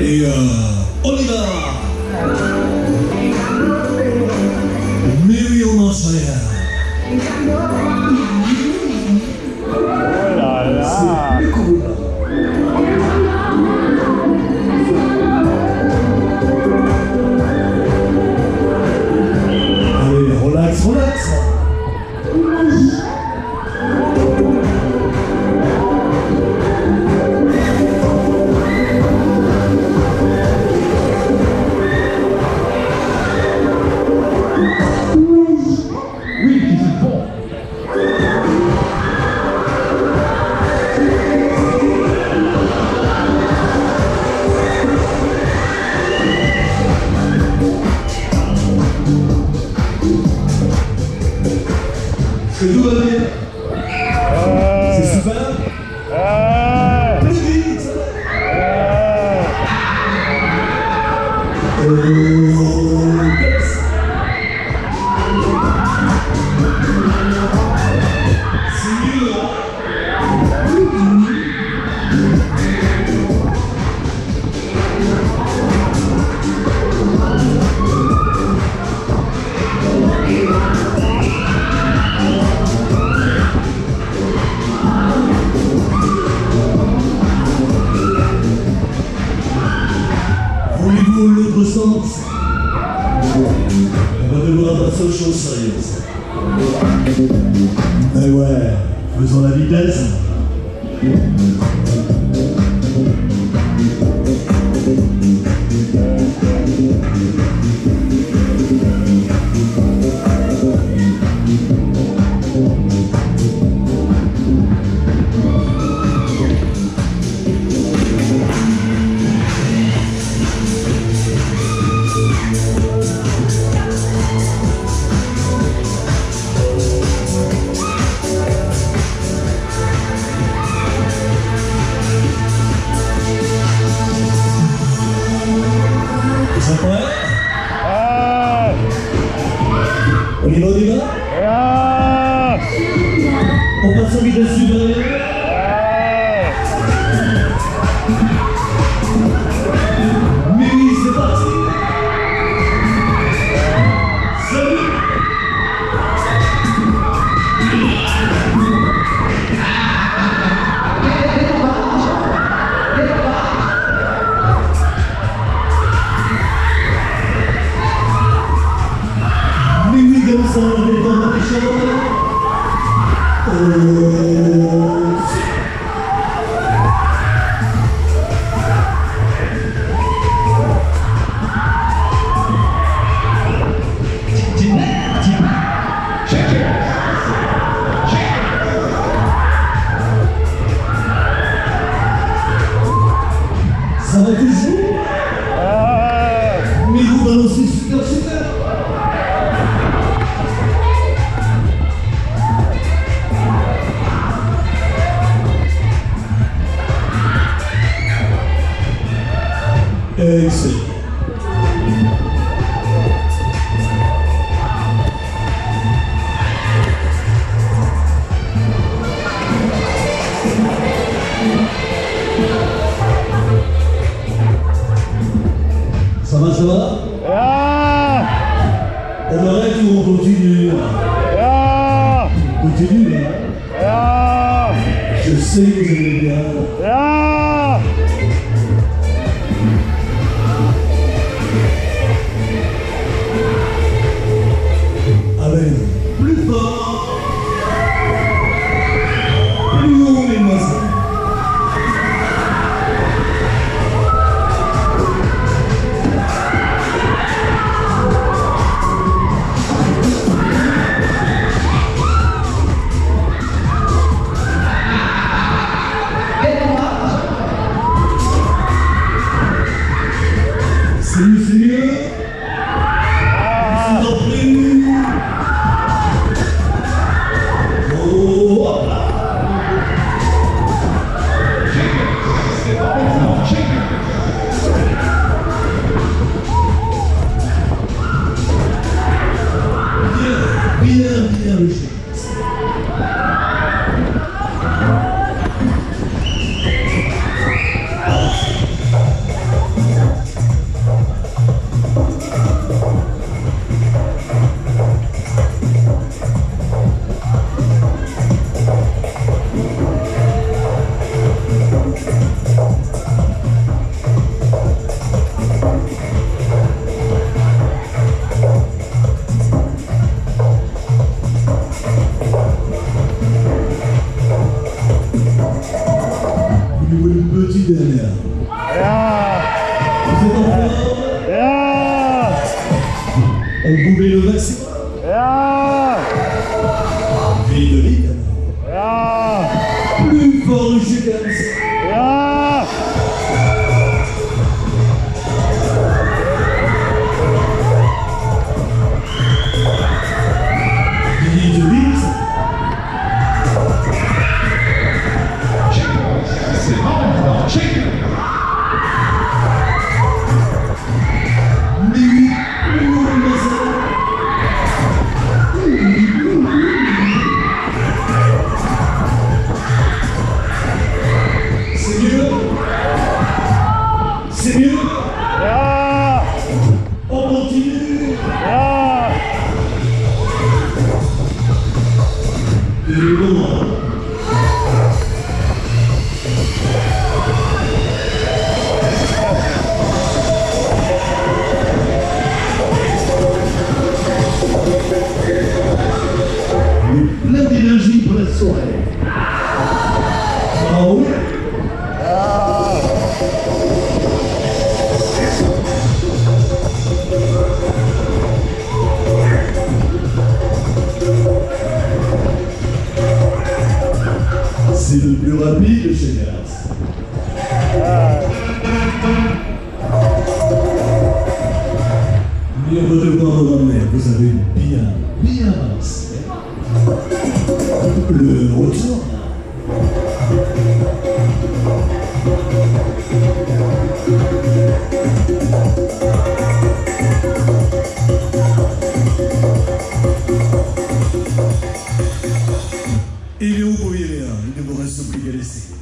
이야 언니다. Que tout va bien. C'est super. Ah Plus vite. Ah Oh, On va devoir passer aux choses sérieuses. Eh ouais, faisons la vitesse. 아. 멜로디가? 야! 오빠 속이 됐습니다. Continue. Ah On continue, hein. Ah Je sais que vous aimez bien. Yeah. Vie de. Lampirange impressora. Não. c'est le plus rapide chez Gars. Mieux vaut le prendre vous avez bien, bien avancé. Le retour. 이륙 5일에요. 이륙 뭐가 좀 비결했어요.